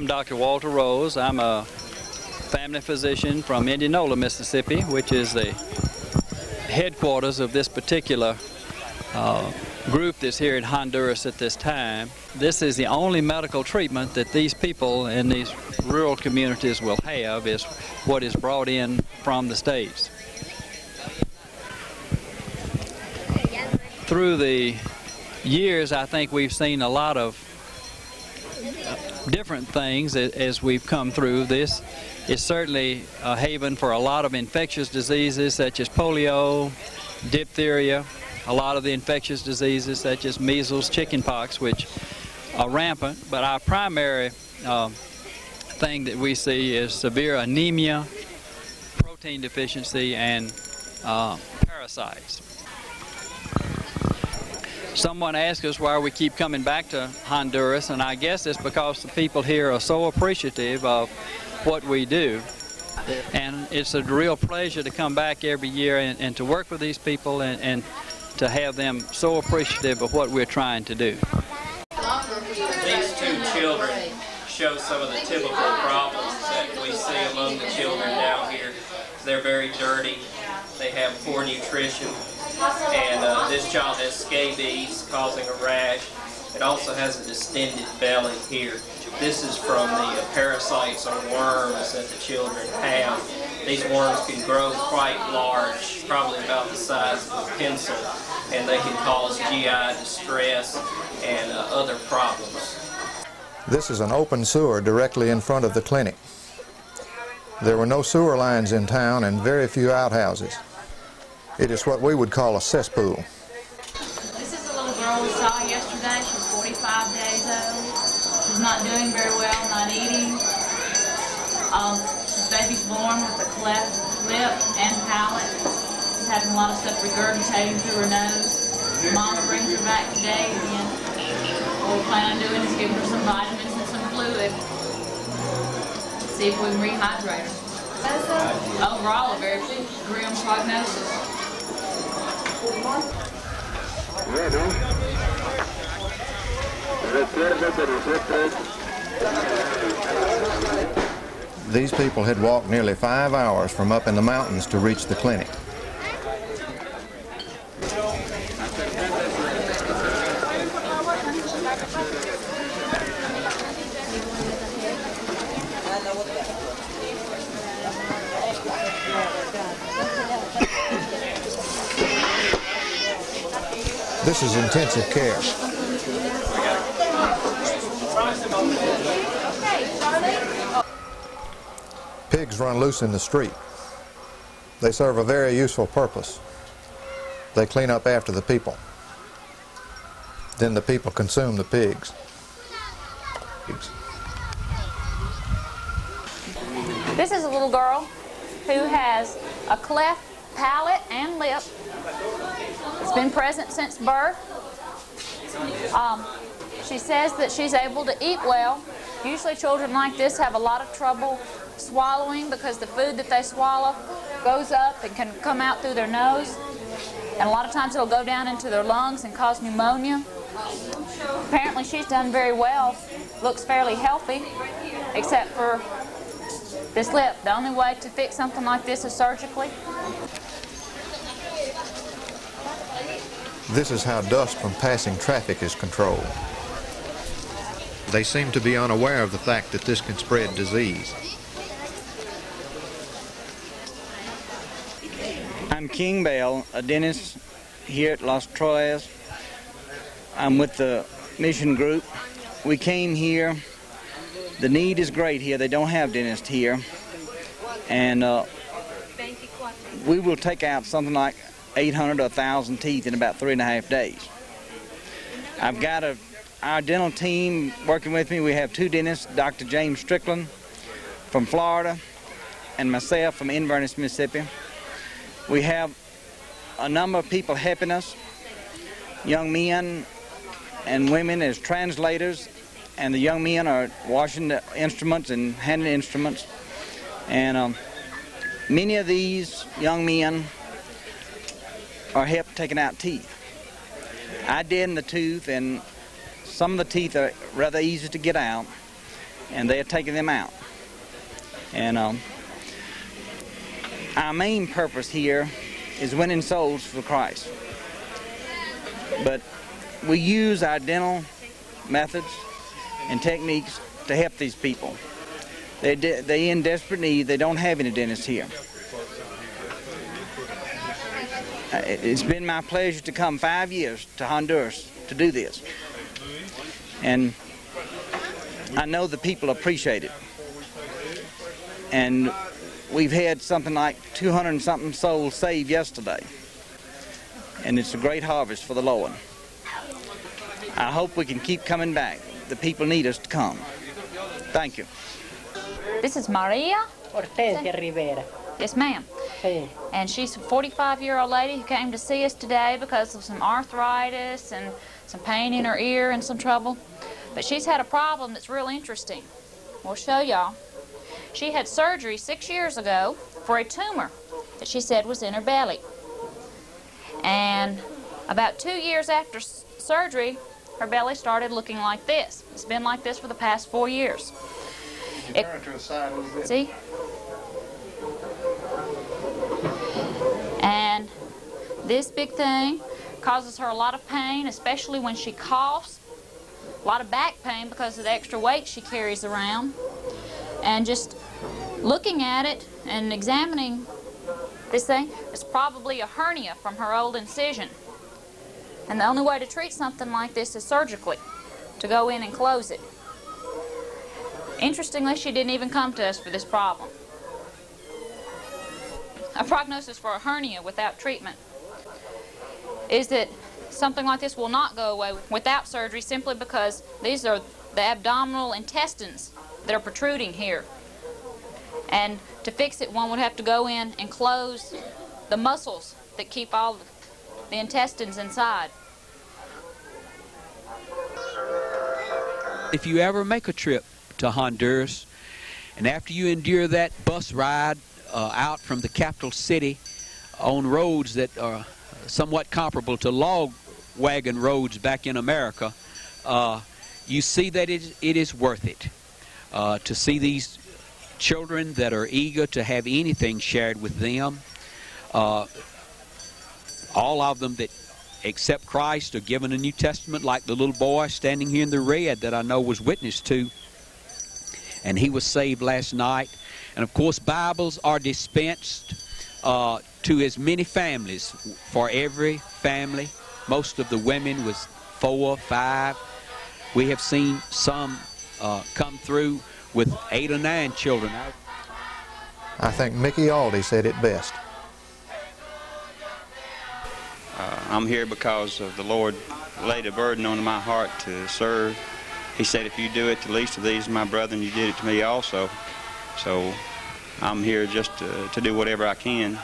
I'm Dr. Walter Rose. I'm a family physician from Indianola, Mississippi, which is the headquarters of this particular uh, group that's here in Honduras at this time. This is the only medical treatment that these people in these rural communities will have is what is brought in from the States. Through the years, I think we've seen a lot of different things as we've come through. This is certainly a haven for a lot of infectious diseases such as polio, diphtheria, a lot of the infectious diseases such as measles, chickenpox, which are rampant. But our primary uh, thing that we see is severe anemia, protein deficiency, and uh, parasites. Someone asked us why we keep coming back to Honduras, and I guess it's because the people here are so appreciative of what we do. And it's a real pleasure to come back every year and, and to work with these people and, and to have them so appreciative of what we're trying to do. These two children show some of the typical problems that we see among the children down here. They're very dirty, they have poor nutrition, and uh, this child has scabies causing a rash. It also has a distended belly here. This is from the uh, parasites or worms that the children have. These worms can grow quite large, probably about the size of a pencil, and they can cause GI distress and uh, other problems. This is an open sewer directly in front of the clinic. There were no sewer lines in town and very few outhouses. It is what we would call a cesspool. This is a little girl we saw yesterday. She's 45 days old. She's not doing very well, not eating. Um, she's baby's born with a cleft lip and palate. She's having a lot of stuff regurgitating through her nose. Mama brings her back today again. What we plan on doing is giving her some vitamins and some fluid. See if we can rehydrate her. Overall, a very grim prognosis. These people had walked nearly five hours from up in the mountains to reach the clinic. This is intensive care. Pigs run loose in the street. They serve a very useful purpose. They clean up after the people. Then the people consume the pigs. This is a little girl who has a cleft palate and lip. It's been present since birth. Um, she says that she's able to eat well. Usually children like this have a lot of trouble swallowing because the food that they swallow goes up and can come out through their nose. And a lot of times it'll go down into their lungs and cause pneumonia. Apparently she's done very well, looks fairly healthy, except for this lip. The only way to fix something like this is surgically. This is how dust from passing traffic is controlled. They seem to be unaware of the fact that this can spread disease. I'm King Bell, a dentist here at Los Troyes. I'm with the mission group. We came here. The need is great here. They don't have dentists here. And uh, we will take out something like 800 to 1,000 teeth in about three and a half days. I've got a, our dental team working with me. We have two dentists, Dr. James Strickland from Florida and myself from Inverness, Mississippi. We have a number of people helping us, young men and women as translators, and the young men are washing the instruments and handling instruments. And um, many of these young men are help taking out teeth. I deaden the tooth, and some of the teeth are rather easy to get out. and they are taking them out. And um, our main purpose here is winning souls for Christ. But we use our dental methods and techniques to help these people. They de- they in desperate need. They don't have any dentists here. Uh, it- It's been my pleasure to come five years to Honduras to do this, and I know the people appreciate it. And we've had something like 200 and something souls saved yesterday, and it's a great harvest for the Lord. I hope we can keep coming back. The people need us to come. Thank you. This is Maria. Hortensia Rivera. Yes, ma'am. Sí. And she's a 45 year old lady who came to see us today because of some arthritis and some pain in her ear and some trouble. But she's had a problem that's real interesting. We'll show y'all. She had surgery six years ago for a tumor that she said was in her belly. And about two years after s- surgery, her belly started looking like this. It's been like this for the past four years. It- See? And this big thing causes her a lot of pain, especially when she coughs. A lot of back pain because of the extra weight she carries around. And just looking at it and examining this thing, it's probably a hernia from her old incision. And the only way to treat something like this is surgically, to go in and close it. Interestingly, she didn't even come to us for this problem. A prognosis for a hernia without treatment is that something like this will not go away without surgery simply because these are the abdominal intestines that are protruding here. And to fix it, one would have to go in and close the muscles that keep all the intestines inside. If you ever make a trip to Honduras, and after you endure that bus ride uh, out from the capital city on roads that are somewhat comparable to log wagon roads back in America, uh, you see that it, it is worth it uh, to see these children that are eager to have anything shared with them. Uh, all of them that accept Christ are given a New Testament, like the little boy standing here in the red that I know was witnessed to. And he was saved last night. And of course, Bibles are dispensed uh, to as many families, for every family. Most of the women was four, five. We have seen some uh, come through with eight or nine children. I think Mickey Aldi said it best. Uh, I'm here because of the Lord laid a burden on my heart to serve. He said, if you do it to the least of these, my brethren, you did it to me also. So I'm here just to, to do whatever I can